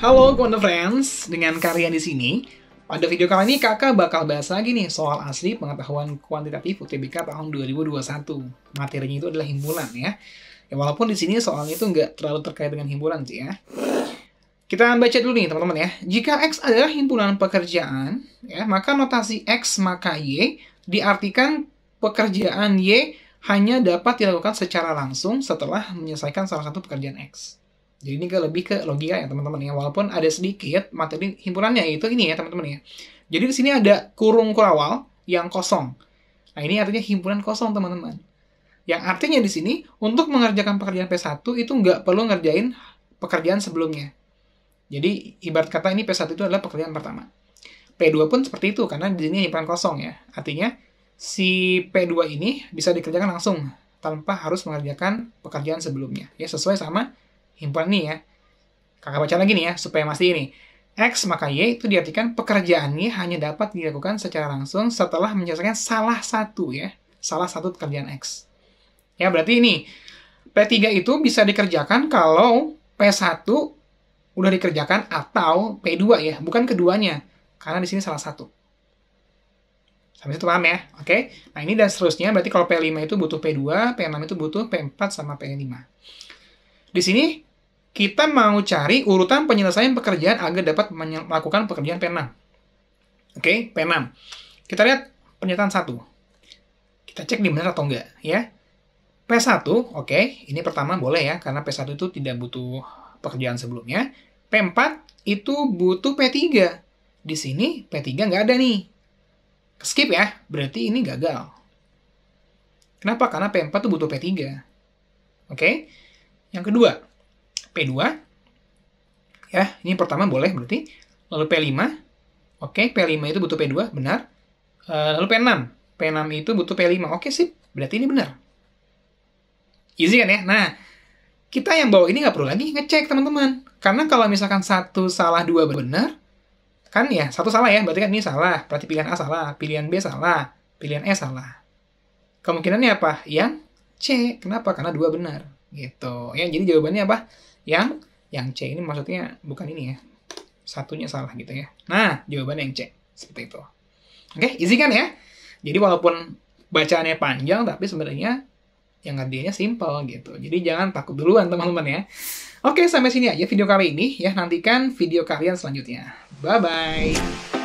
Halo Wonder Friends, dengan kalian di sini. Pada video kali ini kakak bakal bahas lagi nih soal asli pengetahuan kuantitatif UTBK tahun 2021. Materinya itu adalah himpunan ya. Ya walaupun di sini soalnya itu nggak terlalu terkait dengan himpunan sih ya. Kita baca dulu nih teman-teman ya. Jika X adalah himpunan pekerjaan, ya maka notasi X maka Y diartikan pekerjaan Y hanya dapat dilakukan secara langsung setelah menyelesaikan salah satu pekerjaan X. Jadi ini ke lebih ke logika ya teman-teman ya. Walaupun ada sedikit materi himpunannya itu ini ya teman-teman ya. Jadi di sini ada kurung kurawal yang kosong. Nah ini artinya himpunan kosong teman-teman. Yang artinya di sini untuk mengerjakan pekerjaan P1 itu nggak perlu ngerjain pekerjaan sebelumnya. Jadi ibarat kata ini P1 itu adalah pekerjaan pertama. P2 pun seperti itu karena di sini himpunan kosong ya. Artinya si P2 ini bisa dikerjakan langsung tanpa harus mengerjakan pekerjaan sebelumnya. Ya sesuai sama himpunan ini ya. Kakak baca lagi nih ya, supaya masih ini. X maka Y itu diartikan pekerjaannya hanya dapat dilakukan secara langsung setelah menyelesaikan salah satu ya. Salah satu pekerjaan X. Ya, berarti ini. P3 itu bisa dikerjakan kalau P1 udah dikerjakan atau P2 ya, bukan keduanya. Karena di sini salah satu. Sampai situ paham ya? Oke. Nah, ini dan seterusnya berarti kalau P5 itu butuh P2, P6 itu butuh P4 sama P5. Di sini kita mau cari urutan penyelesaian pekerjaan agar dapat melakukan pekerjaan P6. Oke, P6. Kita lihat pernyataan 1. Kita cek di benar atau enggak, ya. P1, oke, ini pertama boleh ya, karena P1 itu tidak butuh pekerjaan sebelumnya. P4 itu butuh P3. Di sini P3 nggak ada nih. Skip ya, berarti ini gagal. Kenapa? Karena P4 itu butuh P3. Oke? Yang kedua, P2. Ya, ini pertama boleh berarti. Lalu P5. Oke, P5 itu butuh P2, benar. Uh, lalu P6. P6 itu butuh P5. Oke, sip. Berarti ini benar. Easy kan ya? Nah, kita yang bawa ini nggak perlu lagi ngecek, teman-teman. Karena kalau misalkan satu salah, dua benar, kan ya, satu salah ya, berarti kan ini salah. Berarti pilihan A salah, pilihan B salah, pilihan E salah. Kemungkinannya apa? Yang C. Kenapa? Karena dua benar. Gitu. Ya, jadi jawabannya apa? yang yang C ini maksudnya bukan ini ya. Satunya salah gitu ya. Nah, jawabannya yang C. Seperti itu. Oke, easy kan ya? Jadi walaupun bacaannya panjang, tapi sebenarnya yang ngerjainnya simple gitu. Jadi jangan takut duluan teman-teman ya. Oke, sampai sini aja video kali ini ya. Nantikan video kalian selanjutnya. Bye-bye.